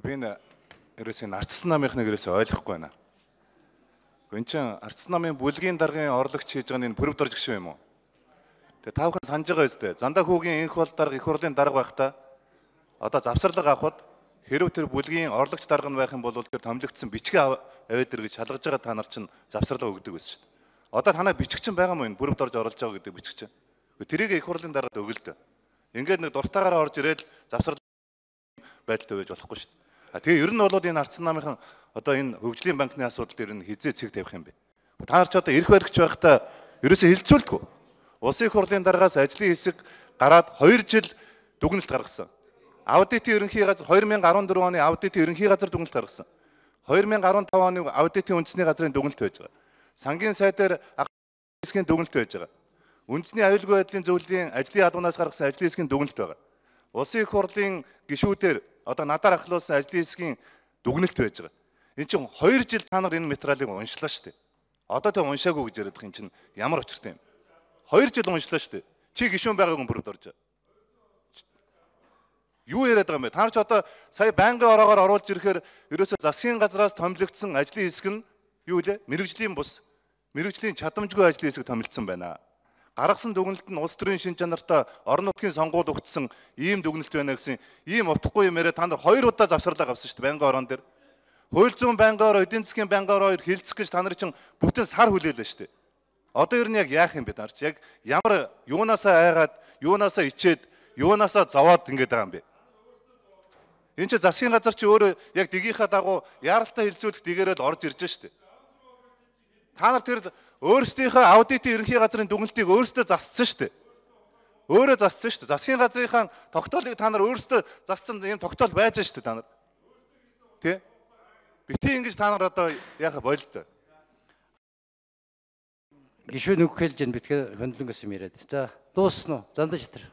Би энэ ерөөсөө энэ арчсан намынхныг ерөөсөө ойлгохгүй байна. Гэхдээ эн чинь арчсан намын бүлгийн даргын орлогч хийж байгаа нь энэ пүрэв дорж гişв юм уу? Тэгээ та бүхэн санаж байгаа үстэй. Зандаа хүүгийн энх бол дарга их хурлын дарга байхдаа одоо завсарлага авахд хэрв тэр бүлгийн орлогч дарга нь байх юм бол тэр томилогдсон бичгээ аваад ир гэж шалгаж байгаа та нар чинь завсарлага өгдөг байсан шүү дээ. Одоо танаа бичгчин байгаа мó энэ пүрэв дорж оруулж байгаа гэдэг бичгчин. Тэрийг их хурлын даргад өгөлдөө. Ингээд нэг дуртаагаараа орж ирээд завсарлага байдалтай байж болохгүй шүү дээ. А тэгээ ер нь бол энэ арцсан намынхан одоо энэ хөгжлийн банкны асуудал дээр нь хизээ цэг тавих юм бэ? Та нар ч одоо эрх баригч байхдаа ерөөсөө хилцүүлдэггүй. Улсын их хурлын дараагаас ажлын хэсэг гараад 2 жил дүгнэлт гаргасан. Аудитын ерөнхий газар 2014 оны аудитын ерөнхий газар дүгнэлт гаргасан. 2015 оны аудитын үндэсний газрын дүгнэлт байж байгаа. Сангийн сайдаар хэсгийн дүгнэлт байж байгаа. Үндэсний аюулгүй байдлын зөвлөлийн ажлын ядуунаас гаргасан ажлын хэсгийн дүгнэлт байгаа. Улсын их хурлын гишүүдээр одоо надаар ахлуулсан ажлын хэсгийн дүгнэлт байж байгаа. Энд чинь 2 жил та нар энэ материалыг уншлаа шүү дээ. Одоо тэ уншаагүй гэж яриад байгаа юм чинь ямар учиртай юм. 2 жил уншлаа шүү дээ. Чи гишүүн байгаагүй бүрд орж. Юу яриад байгаа юм бэ? Та нар ч одоо сая байнгын ороогоор оруулж ирэхээр ерөөсөө засгийн газраас томилогдсон ажлын хэсэг нь юу вэ? Мэргэжлийн бус. Мэргэжлийн чадамжгүй ажлын хэсэг томилдсон байна гаргасан дүгнэлт нь улс төрийн шин чанартай орон нутгийн сонгуульд өгсөн ийм дүгнэлт байна гэсэн ийм утгагүй юм яриа та нар хоёр удаа завсарлаа авсан шүү дээ байнгын орон дээр. Хууль зүйн байнгын орон, эдийн засгийн байнгын орон хоёр хилцэх гэж та нар чинь бүтэн сар хүлээлээ шүү дээ. Одоо ер нь яг яах юм бэ та нар чи яг ямар юунаасаа айгаад, юунаасаа ичээд, юунаасаа зовоод ингэж байгаа юм бэ? Энд чи засгийн газар чи өөрөө яг дгийнхаа дагуу яаралтай хилцүүлэх дгээрэл орж ирж дээ. Та нар тэр өөрсдийнхөө аудитын ерөнхий газрын дүгнэлтийг өөрсдөө засцсан шүү дээ. Өөрөө засцсан шүү дээ. Засгийн газрынхаа тогтоолыг та нар өөрсдөө засцсан юм тогтоол байж шүү дээ та нар. Тэ? Бити ингэж та нар одоо яаха болтой. Гишүүн үг хэлж ин битгээ хөндлөнгөөс юм яриад. За дуусна уу? Зандаа шатар.